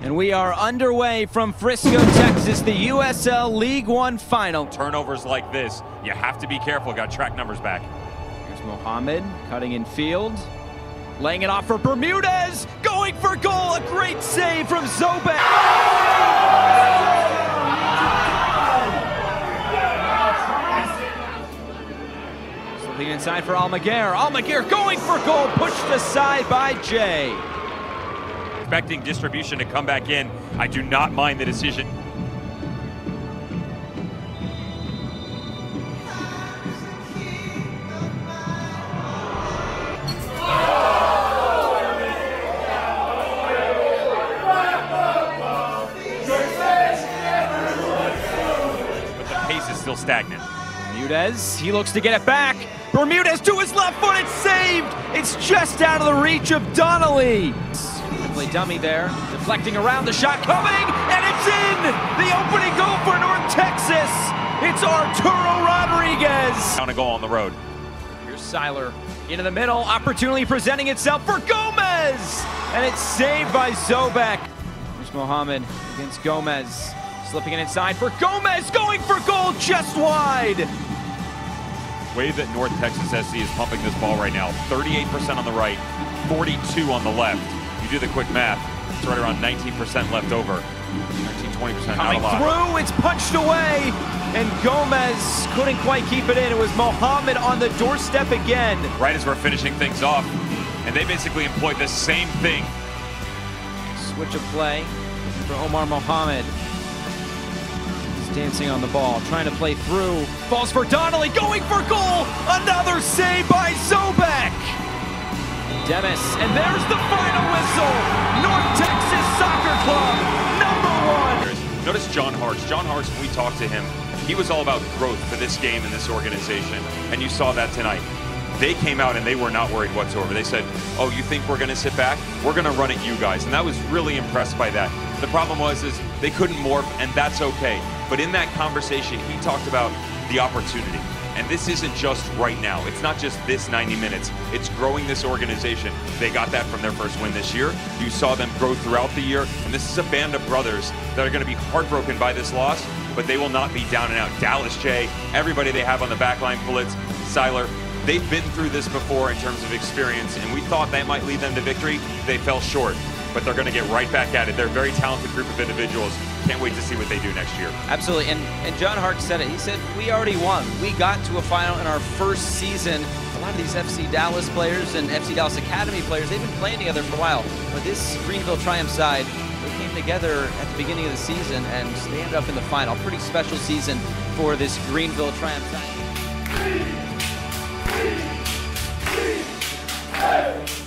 And we are underway from Frisco, Texas, the USL League One final. Turnovers like this, you have to be careful. Got track numbers back. Here's Mohamed cutting in field. Laying it off for Bermudez. Going for goal. A great save from Zobek. Slipping inside for Almaguer. Almaguer going for goal. Pushed aside by Jaye. Expecting distribution to come back in. I do not mind the decision. But the pace is still stagnant. Bermudez, he looks to get it back. Bermudez to his left foot, it's saved. It's just out of the reach of Donnelly. Play dummy there, deflecting around the shot coming, and it's in! The opening goal for North Texas. It's Arturo Rodriguez. Down a goal on the road. Here's Seiler into the middle, opportunity presenting itself for Gomez, and it's saved by Zobek. Here's Mohamed against Gomez, slipping it inside for Gomez, going for goal just wide. way that North Texas SC is pumping this ball right now 38% on the right, 42 on the left. Do the quick math, it's right around 19% left over. 19, 20% not Coming a lot. through, it's punched away, and Gomez couldn't quite keep it in. It was Mohamed on the doorstep again. Right as we're finishing things off, and they basically employed the same thing. Switch of play for Omar Mohamed. He's dancing on the ball, trying to play through. Falls for Donnelly, going for goal! Another save by Zobek! Demis, and there's the final whistle! North Texas Soccer Club, number one! Notice John Harkes. John Harkes, when we talked to him, he was all about growth for this game and this organization, and you saw that tonight. They came out and they were not worried whatsoever. They said, "Oh, you think we're going to sit back? We're going to run at you guys." And I was really impressed by that. The problem was is they couldn't morph, and that's okay. But in that conversation, he talked about the opportunity. And this isn't just right now. It's not just this 90 minutes. It's growing this organization. They got that from their first win this year. You saw them grow throughout the year. And this is a band of brothers that are going to be heartbroken by this loss, but they will not be down and out. Dallas Jaye, everybody they have on the back line, Pulitz, Seiler, they've been through this before in terms of experience, and we thought that might lead them to victory. They fell short, but they're going to get right back at it. They're a very talented group of individuals. Can't wait to see what they do next year. Absolutely, and, and John Harkes said it. He said, We already won. We got to a final in our first season. A lot of these FC Dallas players and FC Dallas Academy players, they've been playing together for a while. But this Greenville Triumph side, they came together at the beginning of the season and they ended up in the final. Pretty special season for this Greenville Triumph side. Hey!